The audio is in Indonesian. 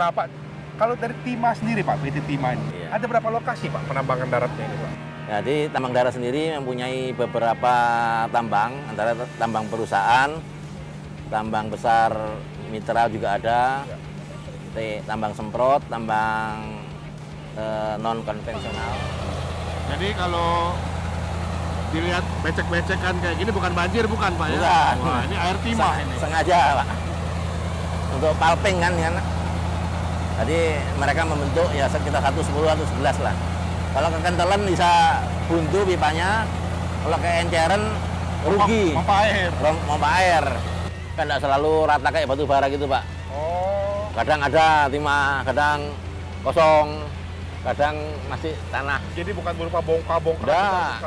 Nah Pak, kalau dari Tima sendiri Pak, PT Tima ini, Iya. ada berapa lokasi Pak penambangan daratnya ini Pak? Jadi tambang darat sendiri mempunyai beberapa tambang, antara tambang perusahaan, tambang besar mitra juga ada, Ya. T- tambang semprot, tambang non konvensional. Jadi kalau dilihat becek-becekan kayak gini bukan banjir bukan Pak ya? Bukan. Wah, ini air timah Seng- ini. Sengaja Pak. Untuk palping kan kan. Jadi mereka membentuk ya sekitar 110 atau 11 lah. Kalau kekentalan bisa buntu pipanya, kalau keenceran rugi. Pompa air. Pompa air. Kan tidak selalu rata kayak batu bara gitu Pak. Oh, Kadang ada timah, kadang kosong, kadang masih tanah. jadi bukan berupa bongkar-bongkar.